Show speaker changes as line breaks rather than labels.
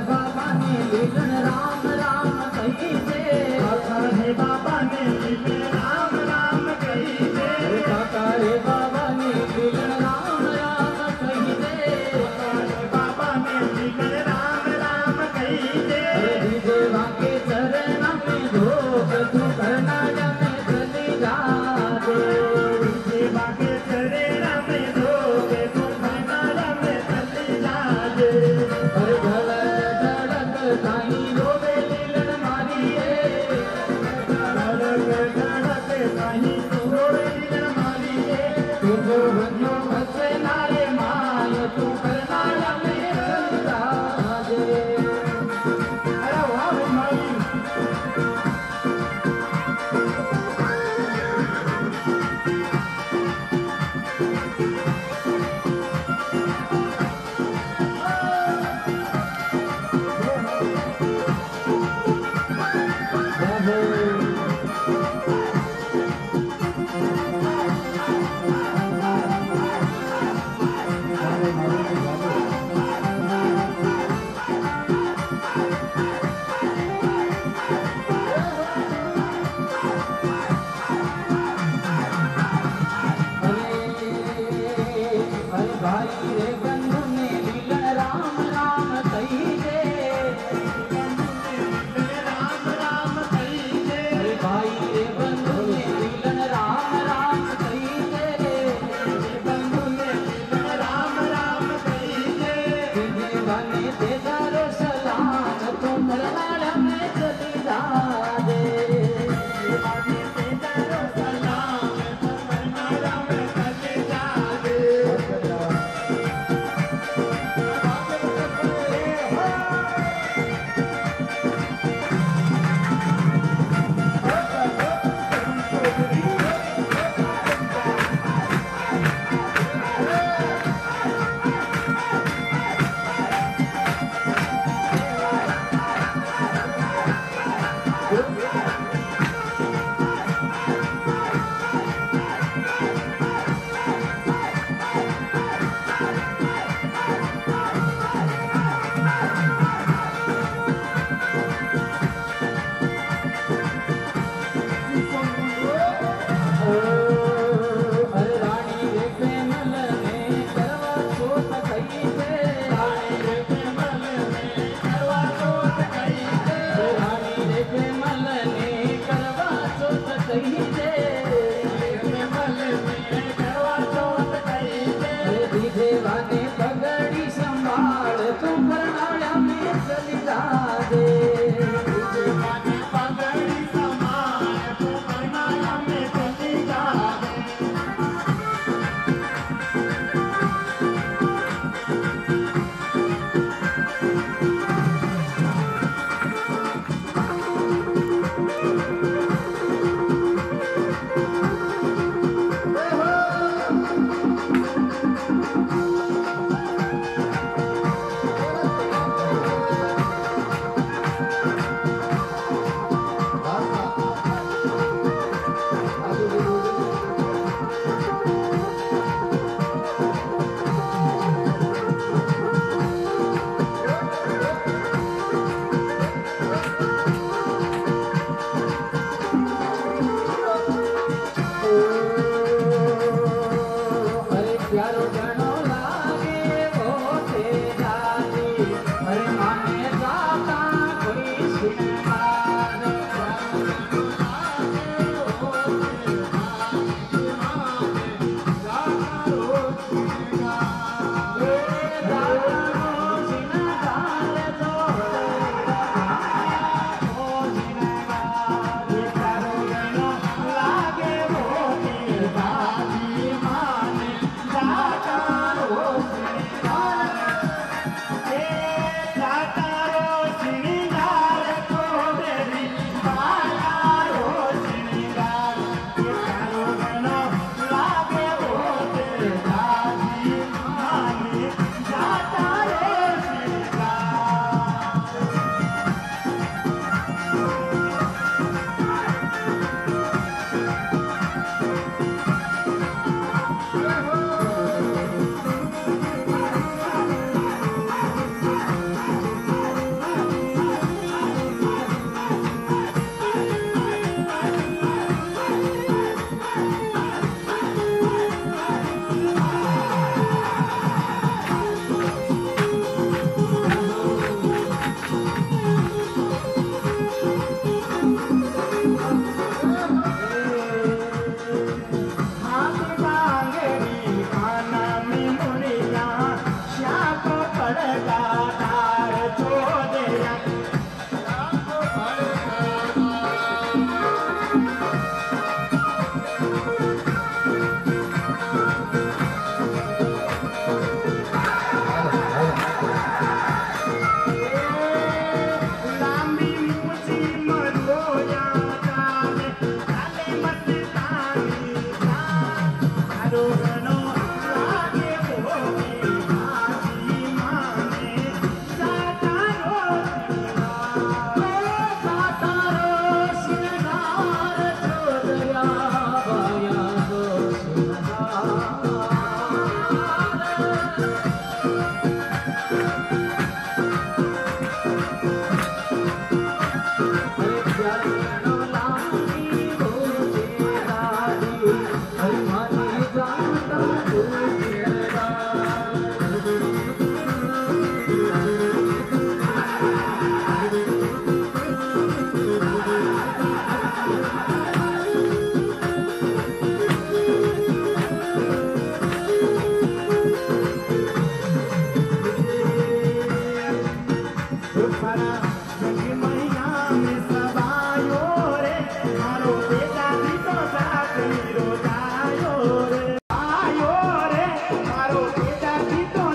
बाबा ने बेगन Ram.
aqui tô.